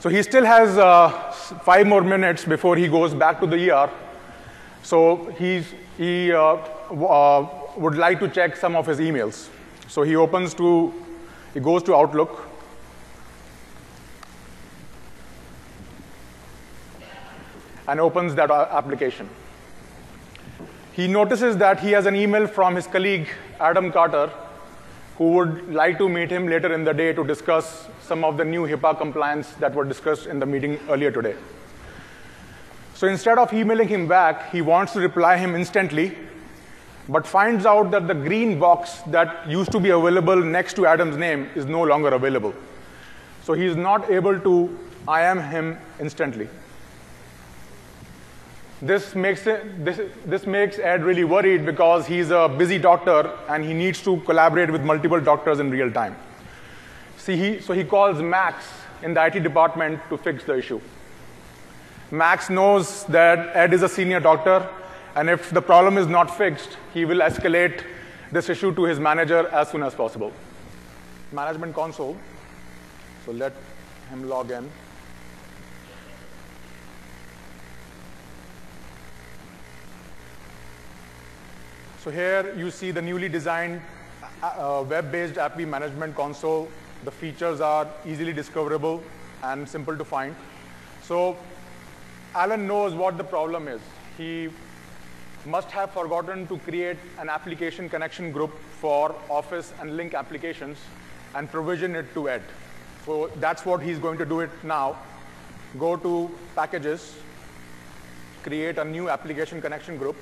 So he still has uh, five more minutes before he goes back to the ER. So he's, he uh, uh, would like to check some of his emails. So he opens to, he goes to Outlook. and opens that uh, application. He notices that he has an email from his colleague, Adam Carter, who would like to meet him later in the day to discuss some of the new HIPAA compliance that were discussed in the meeting earlier today. So instead of emailing him back, he wants to reply him instantly, but finds out that the green box that used to be available next to Adam's name is no longer available. So he's not able to IM him instantly. This makes, it, this, this makes Ed really worried because he's a busy doctor and he needs to collaborate with multiple doctors in real time. See, he, so he calls Max in the IT department to fix the issue. Max knows that Ed is a senior doctor, and if the problem is not fixed, he will escalate this issue to his manager as soon as possible. Management console. So let him log in. So here you see the newly designed uh, web-based App-V management console. The features are easily discoverable and simple to find. So Alan knows what the problem is. He must have forgotten to create an application connection group for Office and Lync applications and provision it to Ed. So that's what he's going to do it now. Go to Packages, create a new application connection group,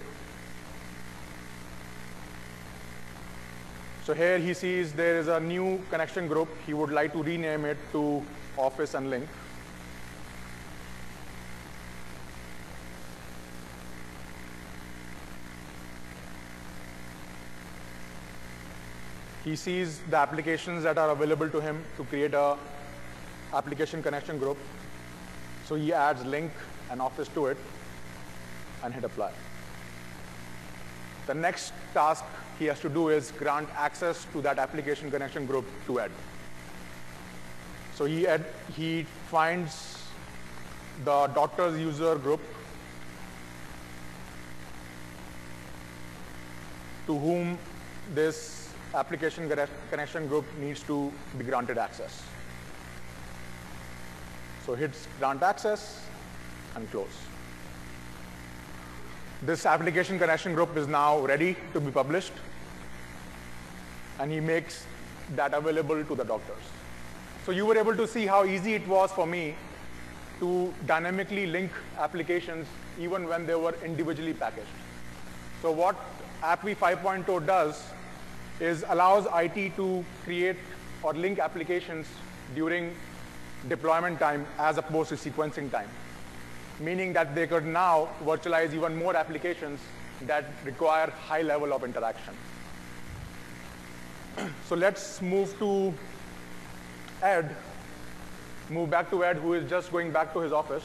So here he sees there is a new connection group. He would like to rename it to Office and Lync. He sees the applications that are available to him to create a application connection group. So he adds Lync and Office to it and hit apply. The next task he has to do is grant access to that application connection group to Ed. So he, Ed, he finds the doctor's user group to whom this application connection group needs to be granted access. So hits grant access and close. This application connection group is now ready to be published, and he makes that available to the doctors. So you were able to see how easy it was for me to dynamically link applications even when they were individually packaged. So what App-V 5.0 does is allows IT to create or link applications during deployment time as opposed to sequencing time meaning that they could now virtualize even more applications that require high level of interaction. so let's move to Ed, move back to Ed, who is just going back to his office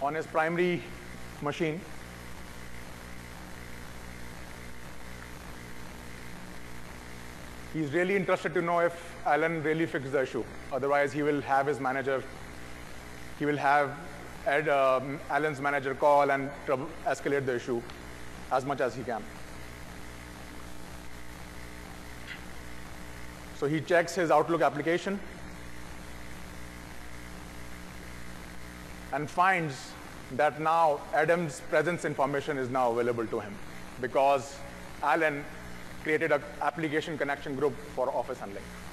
on his primary machine. He's really interested to know if Alan really fixed the issue. Otherwise, he will have his manager he will have Ed, um, Alan's manager call and escalate the issue as much as he can. So he checks his Outlook application and finds that now Adam's presence information is now available to him because Alan created an application connection group for Office Lync.